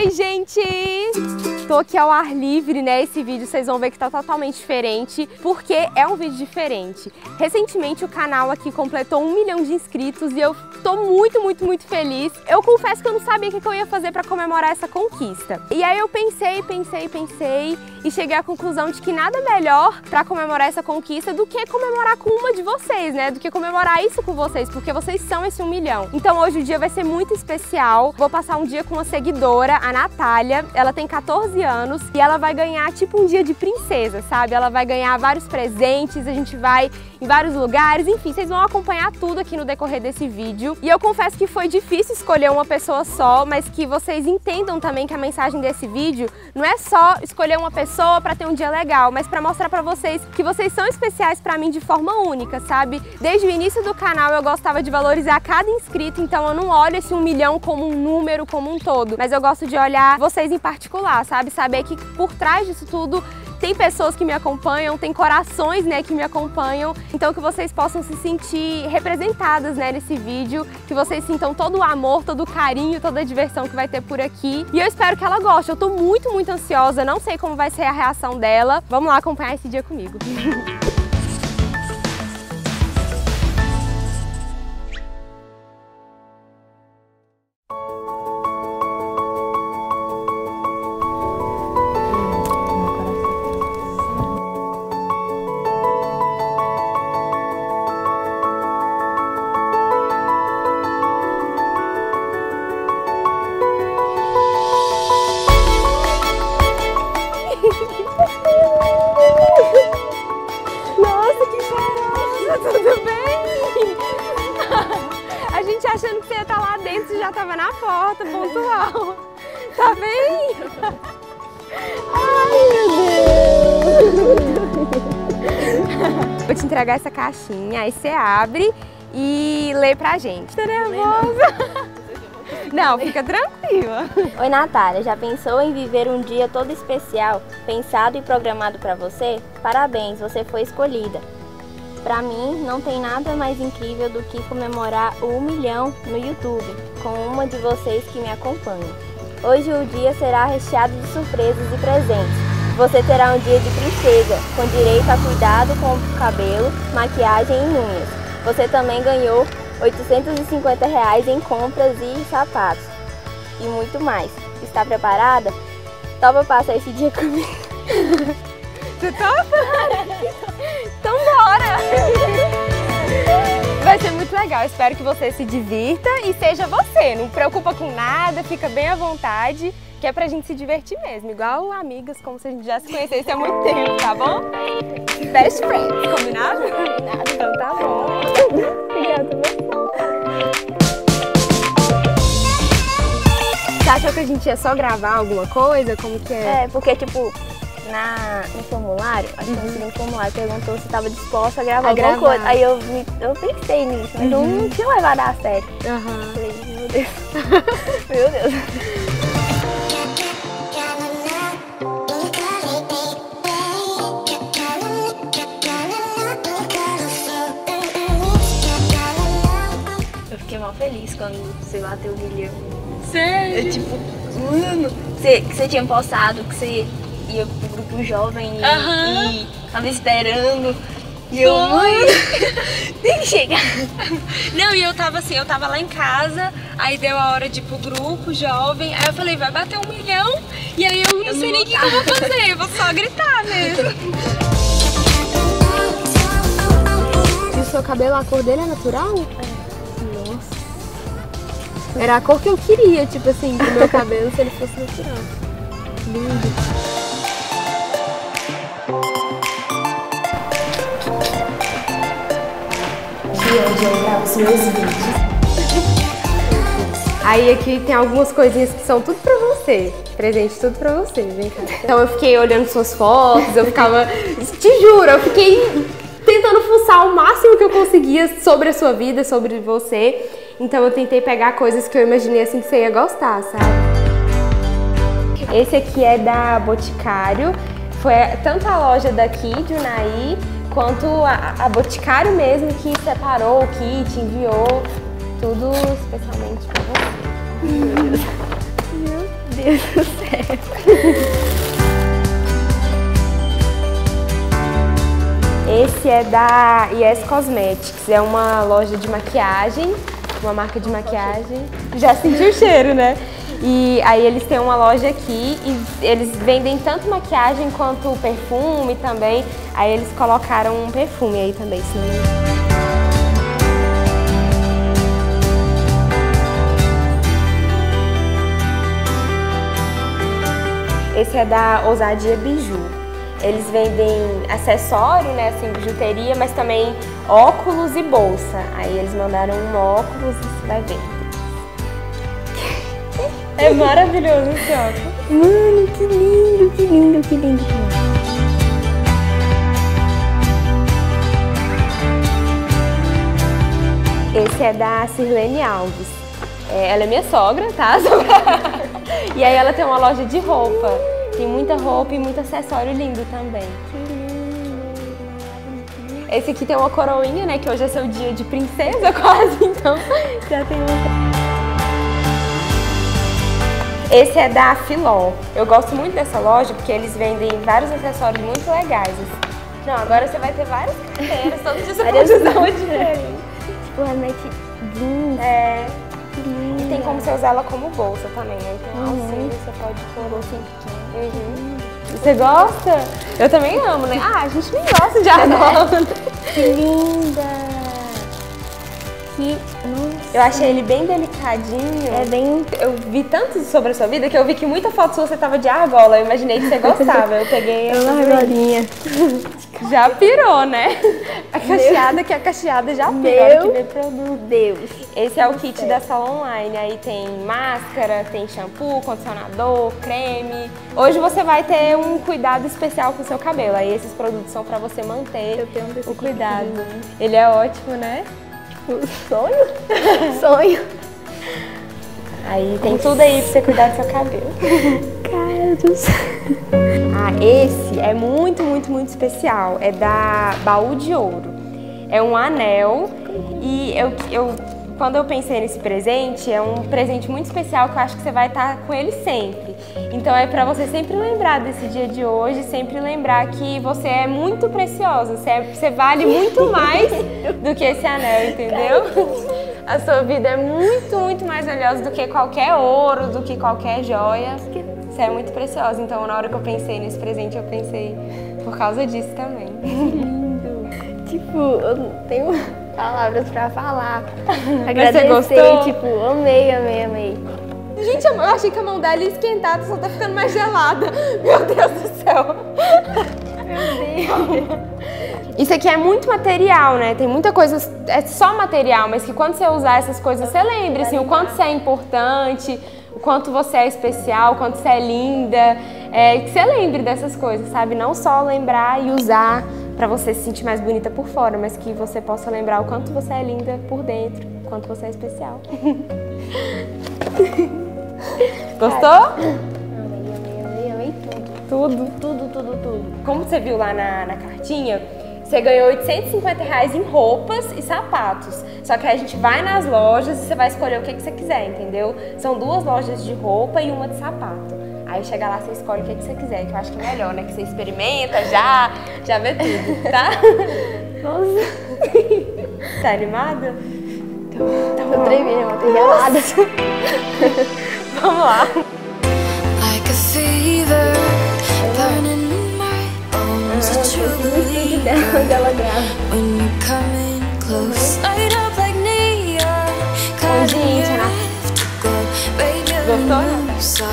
Oi, gente! Tô aqui ao ar livre, né? Esse vídeo vocês vão ver que tá totalmente diferente, porque é um vídeo diferente. Recentemente o canal aqui completou um milhão de inscritos e eu tô muito, muito, muito feliz. Eu confesso que eu não sabia o que eu ia fazer para comemorar essa conquista. E aí eu pensei, pensei, pensei e cheguei à conclusão de que nada melhor para comemorar essa conquista do que comemorar com uma de vocês, né? Do que comemorar isso com vocês, porque vocês são esse um milhão. Então hoje o dia vai ser muito especial. Vou passar um dia com uma seguidora, a Natália. Ela tem 14 anos e ela vai ganhar tipo um dia de princesa, sabe? Ela vai ganhar vários presentes, a gente vai em vários lugares, enfim, vocês vão acompanhar tudo aqui no decorrer desse vídeo. E eu confesso que foi difícil escolher uma pessoa só, mas que vocês entendam também que a mensagem desse vídeo não é só escolher uma pessoa para ter um dia legal, mas para mostrar para vocês que vocês são especiais para mim de forma única, sabe? Desde o início do canal eu gostava de valorizar cada inscrito, então eu não olho esse um milhão como um número, como um todo, mas eu gosto de olhar vocês em particular, sabe? Saber que por trás disso tudo tem pessoas que me acompanham, tem corações né, que me acompanham, então que vocês possam se sentir representadas né, nesse vídeo, que vocês sintam todo o amor, todo o carinho, toda a diversão que vai ter por aqui. E eu espero que ela goste, eu tô muito, muito ansiosa, não sei como vai ser a reação dela. Vamos lá acompanhar esse dia comigo. Essa caixinha, aí você abre e lê pra gente. Tá nervosa? Não, fica tranquila. Oi, Natália, já pensou em viver um dia todo especial, pensado e programado para você? Parabéns, você foi escolhida. Para mim, não tem nada mais incrível do que comemorar o 1 milhão no YouTube com uma de vocês que me acompanha. Hoje o dia será recheado de surpresas e presentes. Você terá um dia de princesa, com direito a cuidado com o cabelo, maquiagem e unhas. Você também ganhou 850 reais em compras e sapatos e muito mais. Está preparada? Topa passar esse dia comigo. Você topa? Então bora! Vai ser muito legal, espero que você se divirta e seja você. Não preocupa com nada, fica bem à vontade, que é pra gente se divertir mesmo. Igual amigas, como se a gente já se conhecesse há muito tempo, tá bom? Best friends, combinado? Combinado. Então tá bom. Obrigada, Você achou que a gente ia só gravar alguma coisa? Como que é? É, porque tipo, na, no formulário, acho que no segundo formulário perguntou se estava disposta a gravar A alguma gravar. coisa. Aí eu, me- eu pensei nisso, mas eu não tinha levado a sério. Aham. Falei, meu Deus. meu Deus. Eu fiquei mal feliz quando você bateu o milhão. Sério? Eu, tipo, mano, você, que você tinha postado que você ia pro grupo jovem e, Aham. e tava esperando. E eu, mãe, tem que chegar. Não, e eu tava assim, eu tava lá em casa, aí deu a hora de ir pro grupo jovem, aí eu falei, vai bater um milhão, e aí eu não Eu sei não nem o que que eu vou fazer, eu vou só gritar mesmo. E o seu cabelo, a cor dele é natural? É. Nossa. Era a cor que eu queria, tipo assim, pro meu cabelo, se ele fosse natural. Lindo. Eu gravo os meus vídeos. Aí aqui tem algumas coisinhas que são tudo pra você. Presente tudo pra você, vem cá. Então eu fiquei olhando suas fotos, eu ficava. Te juro, eu fiquei tentando fuçar o máximo que eu conseguia sobre a sua vida, sobre você. Então eu tentei pegar coisas que eu imaginei assim que você ia gostar, sabe? Esse aqui é da Boticário. Foi tanto a loja daqui de Unai quanto a, a Boticário mesmo que separou o kit, enviou tudo especialmente pra você. Meu Deus do céu. Esse é da Yes Cosmetics, é uma loja de maquiagem, uma marca de maquiagem. Já sentiu o cheiro, né? E aí eles têm uma loja aqui e eles vendem tanto maquiagem quanto perfume também. Aí eles colocaram um perfume aí também, se não me engano. Esse é da Ousadia Biju. Eles vendem acessório, né, assim, bijuteria, mas também óculos e bolsa. Aí eles mandaram um óculos e você vai ver. É maravilhoso esse óculos. Mano, que lindo, que lindo, que lindo. Esse é da Sirlene Alves. É, ela é minha sogra, tá? e aí ela tem uma loja de roupa. Tem muita roupa e muito acessório lindo também. Que lindo. Esse aqui tem uma coroinha, né? Que hoje é seu dia de princesa quase, então já tem uma... Esse é da Filó. Eu gosto muito dessa loja porque eles vendem vários acessórios muito legais. Não, agora você vai ter várias carteiras, todo dia você pode usar uma diferente. Tipo, remete jeans. É, e tem como você usar ela como bolsa também, né? Uma Uhum. alcinha, você pode pôr bolsinha pequena. Uhum. Você gosta? Eu também amo, né? Ah, a gente nem gosta de argola. Que linda. Que... Nossa. Eu achei ele bem delicadinho. É bem... Eu vi tanto sobre a sua vida que eu vi que muita foto sua você tava de argola. Eu imaginei que você gostava. Eu peguei essa uma argolinha. Já pirou, né? A cacheada que a cacheada já pirou. Meu. Deus. Esse é o kit da Salon Online. Aí tem máscara, tem shampoo, condicionador, creme. Hoje você vai ter um cuidado especial com o seu cabelo. Aí esses produtos são pra você manter Eu tenho um desse o cuidado. Ele é ótimo, né? Tipo, sonho? sonho. Aí tem tudo aí pra você cuidar do seu cabelo. Cara do céu. Ah, esse é muito, muito, muito especial. É da Baú de Ouro. É um anel e eu, eu, quando eu pensei nesse presente, é um presente muito especial que eu acho que você vai estar com ele sempre. Então é pra você sempre lembrar desse dia de hoje, sempre lembrar que você é muito preciosa, você, é- você vale muito mais do que esse anel, entendeu? A sua vida é muito, muito mais valiosa do que qualquer ouro, do que qualquer joia. Você é muito preciosa. Então, na hora que eu pensei nesse presente, eu pensei por causa disso também. lindo. Tipo, eu não tenho palavras pra falar. você Agradecer, gostou? tipo, amei, amei, amei. Gente, eu achei que a mão dela ia esquentar, só tá ficando mais gelada. Meu Deus do céu. Meu Deus. Isso aqui é muito material, né? Tem muita coisa, é só material, mas que quando você usar essas coisas, você lembre, assim, o quanto você é importante, o quanto você é especial, o quanto você é linda. É, que você lembre dessas coisas, sabe? Não só lembrar e usar pra você se sentir mais bonita por fora, mas que você possa lembrar o quanto você é linda por dentro, o quanto você é especial. Gostou? Amei, amei, amei, amei tudo. Tudo. Tudo, tudo, tudo. Como você viu lá na, na cartinha, você ganhou 850 reais em roupas e sapatos. Só que a gente vai nas lojas e você vai escolher o que, que você quiser, entendeu? São duas lojas de roupa e uma de sapato. Aí chega lá, você escolhe o que, que você quiser, que eu acho que é melhor, né? Que você experimenta já, já vê tudo, tá? Nossa. Tá animada? Tô tremendo, eu tô gelada. Vamos lá. Like a fever burning in my bones. A true vídeo believer ela grava. when you're coming close. Light up like neon. Cause you have to go. Radio Gostou, new Renata?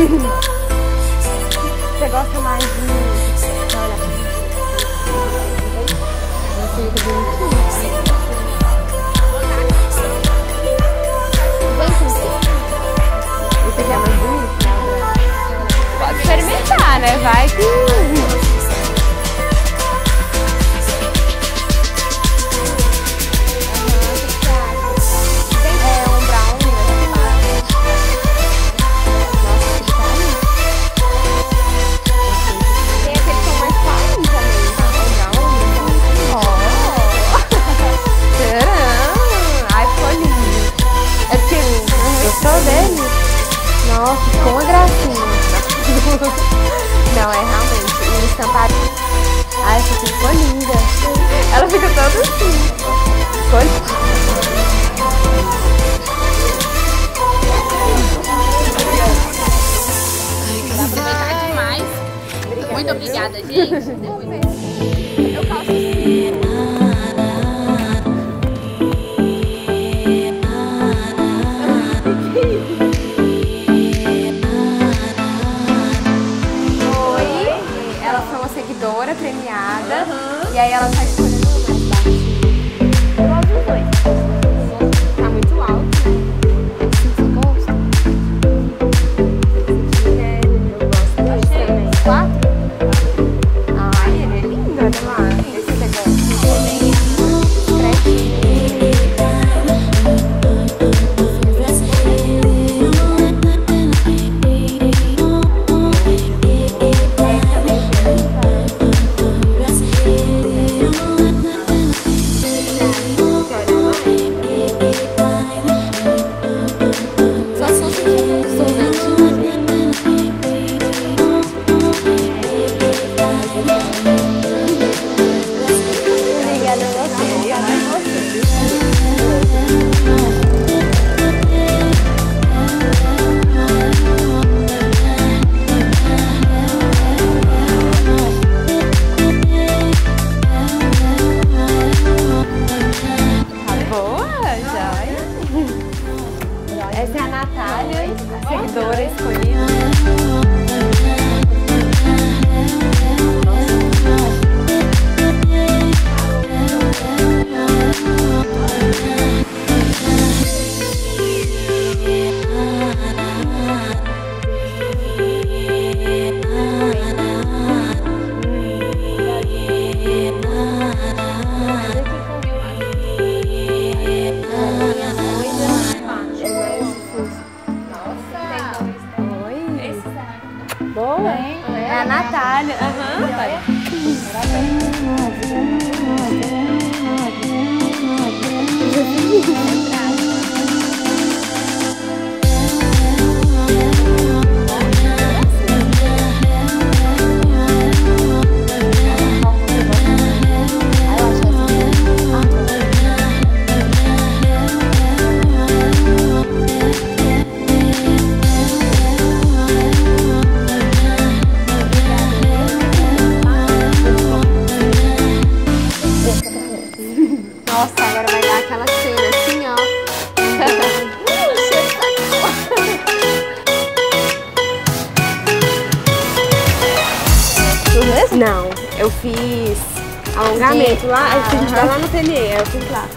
Você gosta mais de... Olha. Você fica bonitinho. Esse aqui é mais bonito? Pode experimentar, né? Vai que... Excuse. Boa, né? hein? É, é a Natália. Aham. Parabéns. mesmo? Não, eu fiz alongamento lá, a gente vai lá no ateliê, eu fiz lá.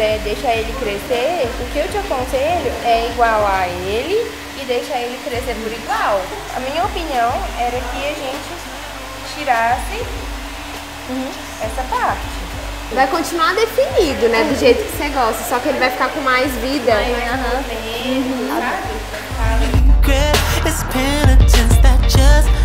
Quiser deixar ele crescer, o que eu te aconselho é igual a ele e deixar ele crescer por igual. A minha opinião era que a gente tirasse essa parte. Vai continuar definido, né? Do jeito que você gosta, só que ele vai ficar com mais vida. regret is penitence that just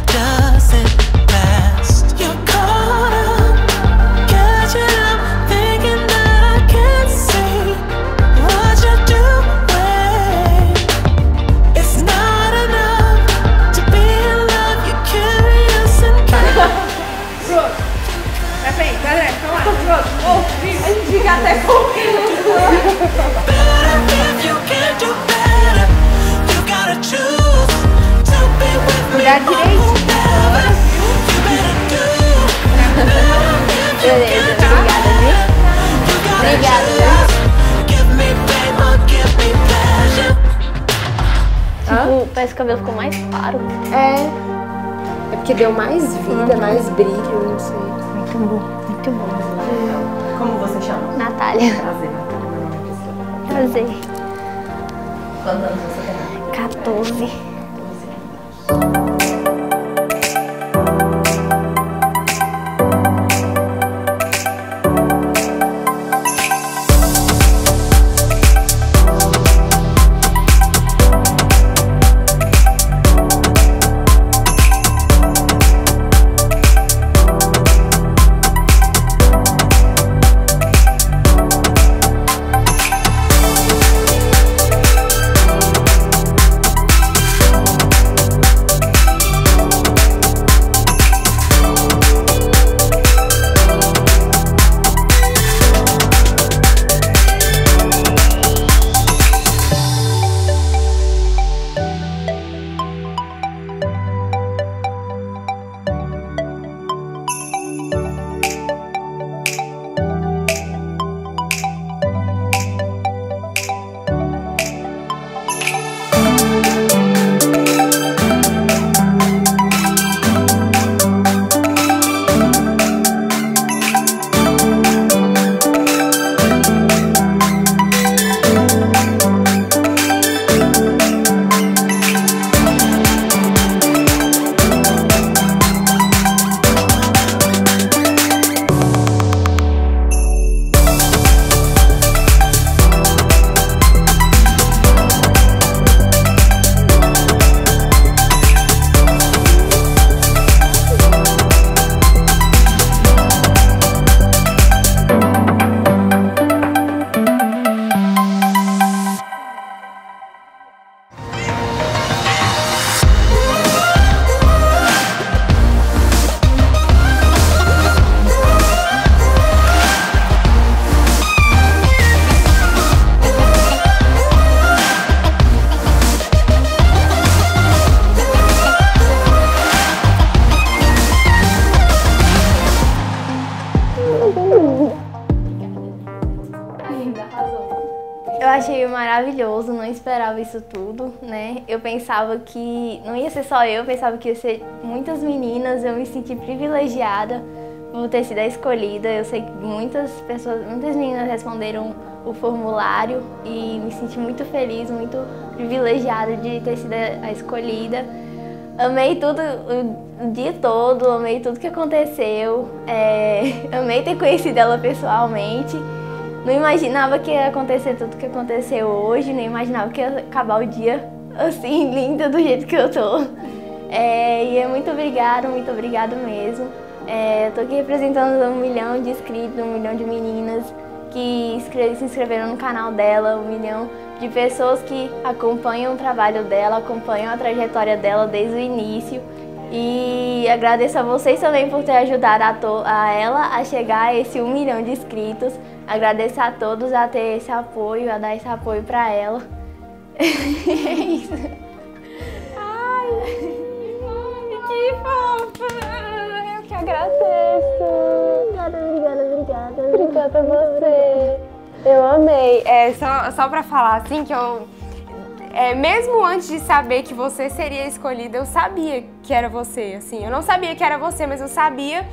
to be with me Cuidar or direito. forever. You better do. Beleza, obrigada, viu? Obrigada. Tipo, parece que o cabelo ficou mais claro. É. É porque deu mais vida, mais brilho, não sei. Muito bom, muito bom. Como você chama? Natália, Prazer, Natália. Meu nome é prazer. Quantos anos você tem? 14. Isso tudo, né? Eu pensava que não ia ser só eu, eu pensava que ia ser muitas meninas, eu me senti privilegiada por ter sido a escolhida. Eu sei que muitas pessoas, muitas meninas responderam o formulário e me senti muito feliz, muito privilegiada de ter sido a escolhida. Amei tudo o, dia todo, amei tudo que aconteceu, é, amei ter conhecido ela pessoalmente. Não imaginava que ia acontecer tudo que aconteceu hoje, não imaginava que ia acabar o dia assim, linda do jeito que eu tô. É, e é muito obrigada, muito obrigada mesmo. É, eu tô aqui representando um milhão de inscritos, um milhão de meninas que se inscreveram no canal dela, um milhão de pessoas que acompanham o trabalho dela, acompanham a trajetória dela desde o início. E agradeço a vocês também por ter ajudado a, to- a ela a chegar a esse um milhão de inscritos. Agradeço a todos a ter esse apoio, a dar esse apoio pra ela. é isso. Ai, que fofa! Eu que agradeço. Obrigada, obrigada, obrigada. Obrigada a você. Eu amei. É, só, só pra falar assim que eu. É, mesmo antes de saber que você seria escolhida, eu sabia que era você, assim. Eu não sabia que era você, mas eu sabia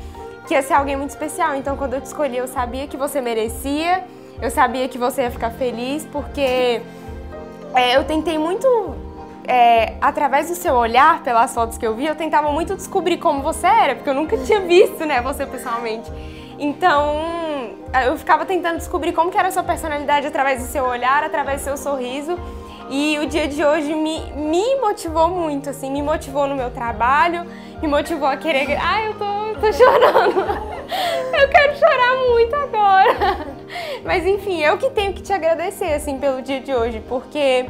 que ia ser alguém muito especial. Então, quando eu te escolhi, eu sabia que você merecia Eu sabia que você ia ficar feliz porque é, eu tentei muito, é, através do seu olhar, pelas fotos que eu vi, eu tentava muito descobrir como você era, porque eu nunca tinha visto, né, você pessoalmente. Então, eu ficava tentando descobrir como que era a sua personalidade através do seu olhar, através do seu sorriso. E o dia de hoje me, me motivou muito, assim, me motivou no meu trabalho, me motivou a querer. Ai, eu tô, tô chorando. Eu quero chorar muito agora. Mas enfim, eu que tenho que te agradecer, assim, pelo dia de hoje, porque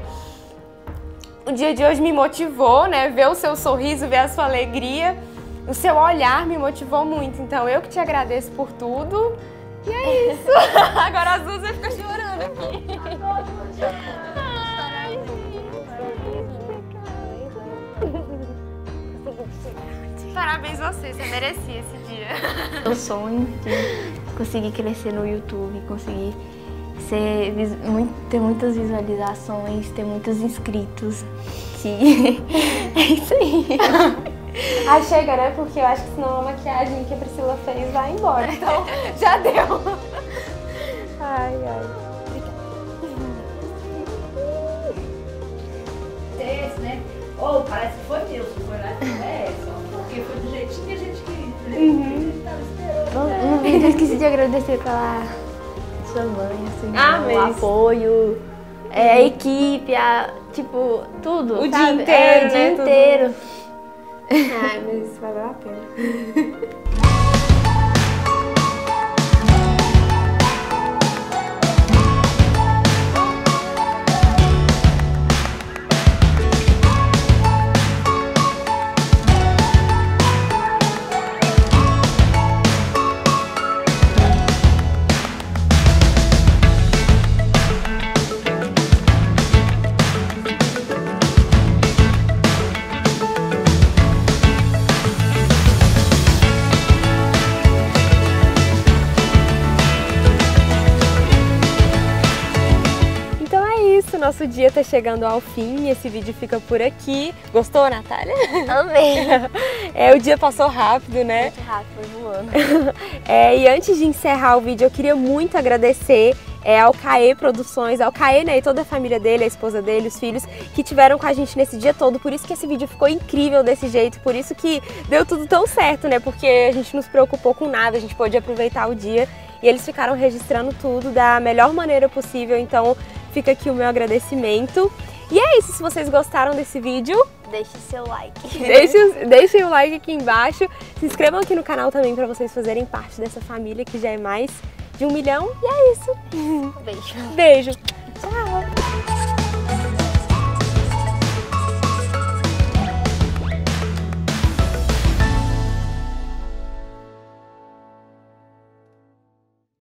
o dia de hoje me motivou, né? Ver o seu sorriso, ver a sua alegria, o seu olhar me motivou muito. Então eu que te agradeço por tudo. E é isso. Agora as duas vai ficar chorando aqui. Parabéns você, você merecia esse dia. Eu sonho de conseguir crescer no YouTube, conseguir ser, ter muitas visualizações, ter muitos inscritos. Que é isso aí. Ah, chega, né? Porque eu acho que senão a maquiagem que a Priscila fez vai embora. Então, já deu. Ai, ai. Esse, né? Ou parece que foi meu, se foi lá falou, é, porque foi do jeitinho que a gente queria. Uhum. A gente tava esperando. No vídeo eu esqueci de agradecer pela sua mãe, a sua irmã, Ah, o mas- apoio, é, a equipe, a, tipo, tudo. O dia sabe? inteiro, é, o dia né, tudo. inteiro. Ai, mas isso valeu a pena. tá chegando ao fim, esse vídeo fica por aqui. Gostou, Natália? Amei. É, o dia passou rápido, né? Muito rápido, foi voando. É, e antes de encerrar o vídeo, eu queria muito agradecer é, ao Caê Produções, ao Caê né, e toda a família dele, a esposa dele, os filhos, que tiveram com a gente nesse dia todo. Por isso que esse vídeo ficou incrível desse jeito, por isso que deu tudo tão certo, né? Porque a gente não se preocupou com nada, a gente pôde aproveitar o dia e eles ficaram registrando tudo da melhor maneira possível. Então fica aqui o meu agradecimento. E é isso, se vocês gostaram desse vídeo, Deixe seu like. Deixe, deixem o like aqui embaixo. Se inscrevam aqui no canal também para vocês fazerem parte dessa família que já é mais de um milhão. E é isso. Beijo. Beijo.